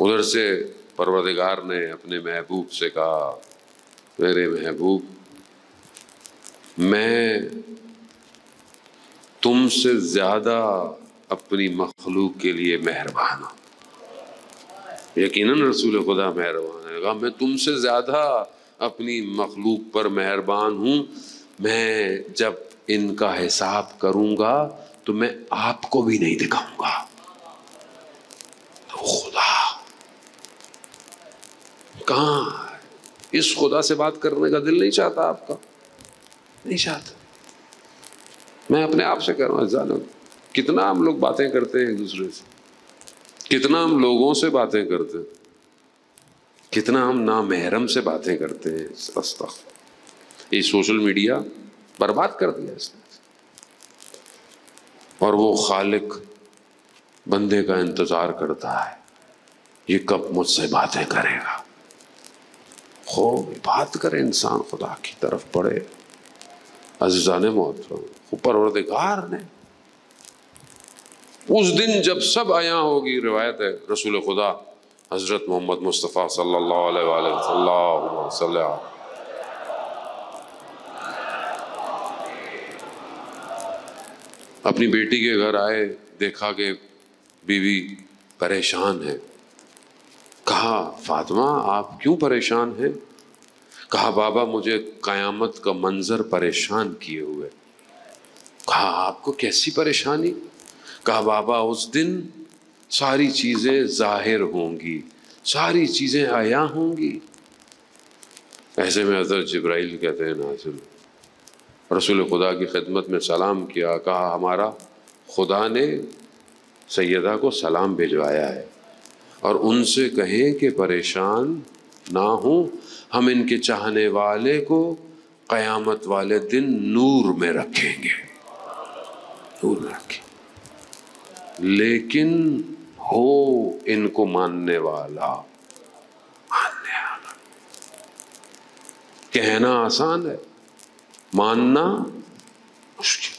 उधर से परवरदिगार ने अपने महबूब से कहा, मेरे महबूब, मैं तुमसे ज़्यादा अपनी मखलूक के लिए मेहरबान हूँ। यकीनन रसूल खुदा मेहरबान है। कहा, मैं तुमसे ज़्यादा अपनी मखलूक पर मेहरबान हूँ। मैं जब इनका हिसाब करूँगा तो मैं आपको भी नहीं दिखाऊँगा तो खुदा कहा इस खुदा से बात करने का दिल नहीं चाहता आपका। नहीं चाहता। मैं अपने आप से कर रहा हूँ जानो कितना हम लोग बातें करते हैं एक दूसरे से? कितना हम लोगों से बातें करते हैं? कितना हम ना महरम से बातें करते हैं? ये सोशल मीडिया बर्बाद कर दिया इसने। और वो खालिक बंदे का इंतज़ार करता है, ये कब मुझसे बातें करेगा? हो, बात करे इंसान, खुदा की तरफ़ पड़े अजीजा ने मोहतरम परवरदिगार ने। उस दिन जब सब आया होगी, रिवायत है, रसूल खुदा, हज़रत मोहम्मद मुस्तफ़ा सल्लल्लाहु अपनी बेटी के घर आए, देखा कि बीवी परेशान है। कहा, फातिमा, आप क्यों परेशान हैं? कहा, बाबा, मुझे कयामत का मंजर परेशान किए हुए। कहा, आपको कैसी परेशानी? कहा, बाबा, उस दिन सारी चीज़ें ज़ाहिर होंगी, सारी चीज़ें आया होंगी। ऐसे में हज़रत जब्राइल कहते हैं नाजिल रसूल खुदा की खिदमत में सलाम किया, कहा, हमारा खुदा ने सैदा को सलाम भिजवाया है और उनसे कहें कि परेशान ना हो। हम इनके चाहने वाले को क़यामत वाले दिन नूर में रखेंगे। नूर में रखें। लेकिन हो इनको मानने वाला मानने वाला। कहना आसान है। मानना मुश्किल।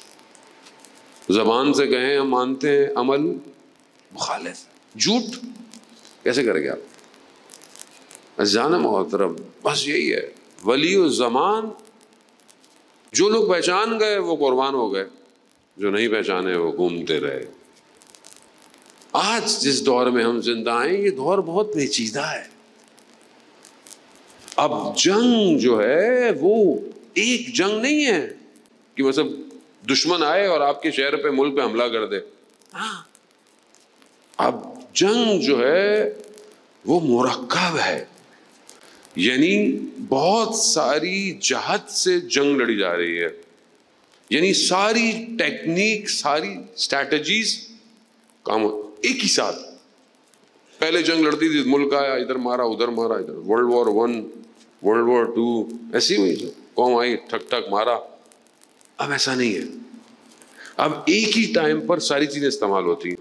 जबान से कहें, हम मानते हैं अमल मुखालिफ झूठ कैसे करेंगे आप? जाना मोहतरम। बस यही है। वली जमान जो लोग पहचान गए, वो कुर्बान हो गए। जो नहीं पहचाने, वो घूमते रहे। आज जिस दौर में हम ज़िंदा आए ये दौर बहुत पेचीदा है। अब जंग जो है, वो एक जंग नहीं है कि मतलब दुश्मन आए और आपके शहर पे, मुल्क पे हमला कर दे। हाँ। अब जंग जो है, वो मुरक्ब है। यानी बहुत सारी जहत से जंग लड़ी जा रही है। यानी सारी टेक्निक सारी स्ट्रैटेजीज काम एक ही साथ। पहले जंग लड़ती थी, मुल्क आया, इधर मारा, उधर मारा, इधर world war one world war two ऐसी हुई कौन आई, ठक ठक मारा। अब ऐसा नहीं है। अब एक ही टाइम पर सारी चीज़ें इस्तेमाल होती हैं।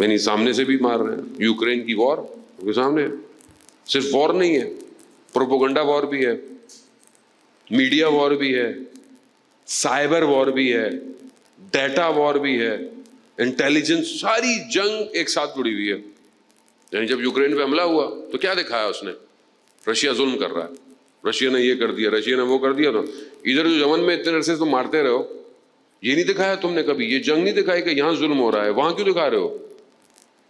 मैंने सामने से भी मार रहे हैं यूक्रेन की वॉर उनके सामने सिर्फ़ वॉर नहीं है, प्रोपोगंडा वॉर भी है, मीडिया वॉर भी है, साइबर वॉर भी है, डेटा वॉर भी है, इंटेलिजेंस सारी जंग एक साथ जुड़ी हुई है। यानी जब यूक्रेन पे हमला हुआ तो क्या दिखाया उसने? रशिया जुल्म कर रहा है। रशिया ने ये कर दिया, रशिया ने वो कर दिया तो इधर जो जमन में इतने अरसे तुम मारते रहो, ये नहीं दिखाया तुमने कभी? ये जंग नहीं दिखाई कि यहाँ जुल्म हो रहा है, वहाँ क्यों दिखा रहे हो?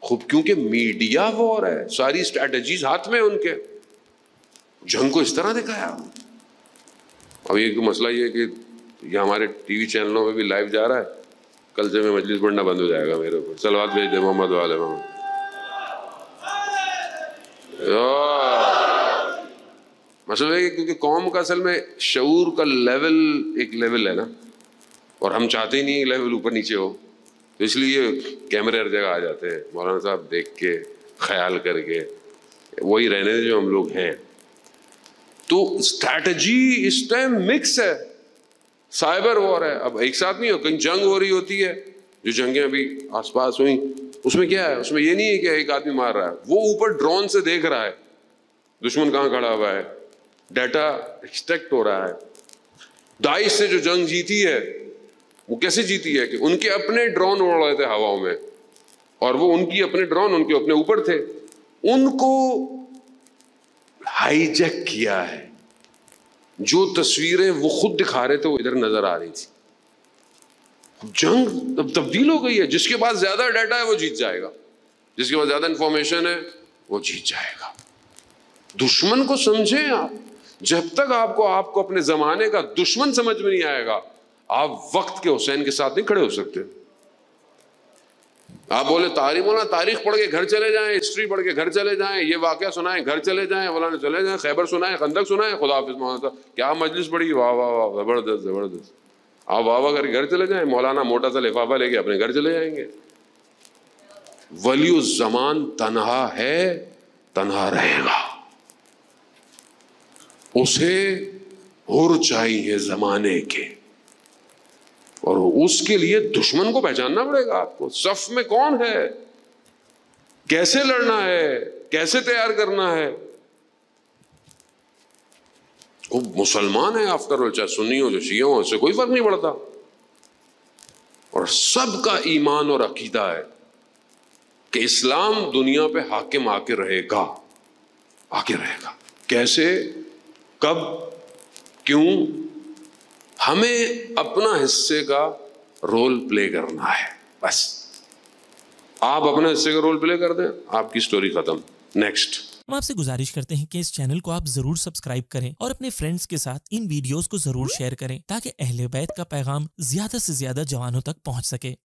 खूब क्योंकि मीडिया वॉर है, सारी स्ट्रैटेजीज हाथ में उनके। जंग को इस तरह दिखाया। अब ये मसला ये कि ये हमारे टीवी चैनलों में भी लाइव जा रहा है। कल से मैं मजलिस पढ़ना बंद हो जाएगा मेरे ऊपर। सलवाद भेज दे, मोहम्मद वाले मोहम्मद। मसला है क्योंकि कौम का असल में शूर का लेवल एक लेवल है ना। और हम चाहते ही नहीं लेवल ऊपर नीचे हो। तो इसलिए कैमरे हर जगह आ जाते हैं। मौलाना साहब देख के, ख्याल करके, वही रहने जो हम लोग हैं। तो स्ट्रैटेजी इस टाइम मिक्स है। साइबर वॉर है। अब एक साथ नहीं हो, कहीं जंग हो रही होती है। जो जंगें अभी आसपास हुई, उसमें क्या है? उसमें ये नहीं है कि एक आदमी मार रहा है। वो ऊपर ड्रोन से देख रहा है। दुश्मन कहाँ खड़ा हुआ है? डाटा एक्सट्रैक्ट हो रहा है। दाइश से जो जंग जीती है वो कैसे जीती है कि उनके अपने ड्रोन उड़ रहे थे हवाओं में? और वो उनकी अपने ड्रोन उनके अपने ऊपर थे। उनको हाईजैक किया है। जो तस्वीरें वो खुद दिखा रहे थे, वो इधर नज़र आ रही थी। जंग अब तब्दील हो गई है। जिसके पास ज़्यादा डाटा है, वो जीत जाएगा। जिसके पास ज़्यादा इंफॉर्मेशन है, वो जीत जाएगा। दुश्मन को समझे आप। जब तक आपको आपको अपने जमाने का दुश्मन समझ में नहीं आएगा आप वक्त के हुसैन के साथ नहीं खड़े हो सकते। आप बोले तारीख बोला तारीख पढ़ के घर चले जाएँ हिस्ट्री पढ़ के घर चले जाएँ, ये वाक्य सुनाएँ, घर चले जाएँ, फलाने चले जाएँ, खैबर सुनाएँ, खंदक सुनाएँ, खुदा हाफिज मौलाना क्या मजलिस पड़ी वाह वाह वाह, ज़बरदस्त ज़बरदस्त। आप वाह वाह करके घर चले जाएँ, मौलाना मोटा सा लिफाफा लेके अपने घर चले जाएँगे। वली जमान तनहा है, तनहा रहेगा। उसे हुर चाहिए जमाने के। और उसके लिए दुश्मन को पहचानना पड़ेगा आपको। सफ में कौन है? कैसे लड़ना है? कैसे तैयार करना है? वो मुसलमान है आफ्टर ऑल चाहे सुन्नी हो जो शिया हो, उससे कोई फ़र्क नहीं पड़ता। और सबका ईमान और अकीदा है कि इस्लाम दुनिया पे हाकिम आके रहेगा। आके रहेगा। कैसे? कब? क्यों? हमें अपना हिस्से का रोल प्ले करना है। बस। आप अपने हिस्से का रोल प्ले कर दें, आपकी स्टोरी खत्म। नेक्स्ट हम आपसे गुजारिश करते हैं कि इस चैनल को आप ज़रूर सब्सक्राइब करें और अपने फ्रेंड्स के साथ इन वीडियोस को ज़रूर शेयर करें ताकि अहले बैत का पैगाम ज़्यादा से ज़्यादा जवानों तक पहुँच सके।